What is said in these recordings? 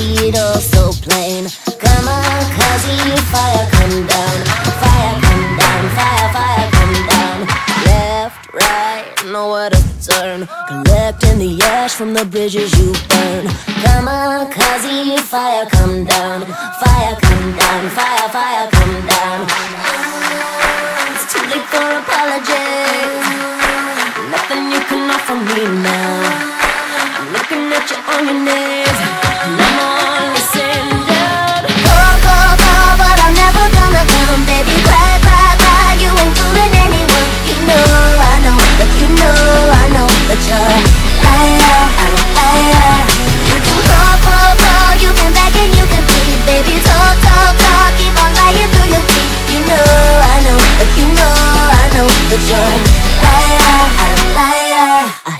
see it all so plain. Come on, cause Kazi, fire come down. Fire come down, fire, fire come down. Left, right, nowhere to turn. Collecting the ash from the bridges you burn. Come on, cause Kazi, fire come down. Fire come down, fire, fire come down. It's too late for apologies.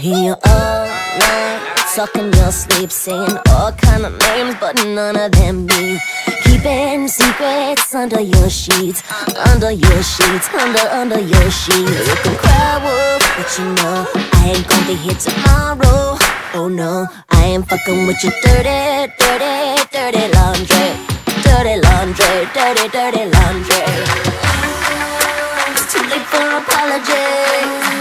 Hear you all night, talking your sleep, saying all kind of names, but none of them me. Keeping secrets under your sheets, under your sheets, under under your sheets. You can cry wolf, but you know I ain't gonna be here tomorrow. Oh no, I ain't fucking with your dirty, dirty, dirty laundry, dirty laundry, dirty, dirty laundry. It's too late for apologies.